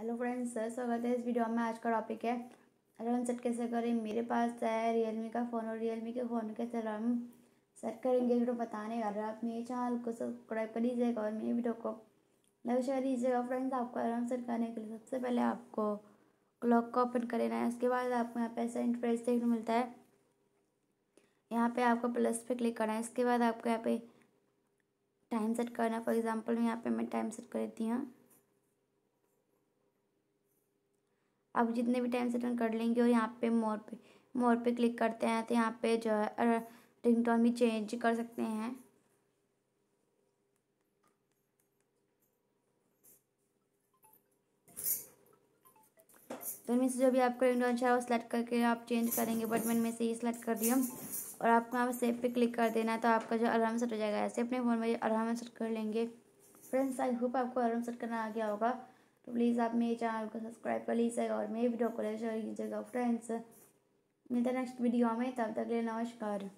Hello friends, sir, स्वागत है इस वीडियो में। आज का टॉपिक है अलार्म सेट कैसे करें? मेरे पास है रियलमी का फ़ोन और रियलमी के फ़ोन कैसे अलार्म सेट करेंगे। वीडियो बताने वाले आप मेरे चैनल को सब्सक्राइब कर लीजिएगा और मेरे वीडियो को लाइक शेयर कीजिएगा फ्रेंड्स, आपको अलार्म सेट करने के लिए सबसे पहले आपको क्लॉक को ओपन कर लेना है। उसके बाद आपको यहाँ पे सेंट प्रेस देखने मिलता है। यहाँ पे आपको प्लस पे क्लिक करना है। इसके बाद आपको यहाँ पे टाइम सेट करना है। फॉर एग्जांपल यहाँ पे मैं टाइम सेट कर देती हूँ। अब जितने भी टाइम सेट कर लेंगे और यहाँ पे मोर पे मोर पे क्लिक करते हैं तो यहाँ पे जो है रिंगटोन भी चेंज कर सकते हैं। तो इनमें से जो भी आपका रिंगटोन चाहे वो सेलेक्ट करके आप चेंज करेंगे बट मैं इनमें से ये सिलेक्ट कर दिया और आपको यहाँ पर सेव पे क्लिक कर देना है तो आपका जो अलार्म सेट हो जाएगा, ऐसे अपने फ़ोन में अलार्म सेट कर लेंगे। फ्रेंड्स आई होप आपको अलार्म सेट करना आ गया होगा। तो प्लीज़ आप मेरे चैनल को सब्सक्राइब कर लीजिएगा और मेरे वीडियो को शेयर कीजिएगा फ्रेंड्स मिलते हैं नेक्स्ट वीडियो में, तब तक ले नमस्कार.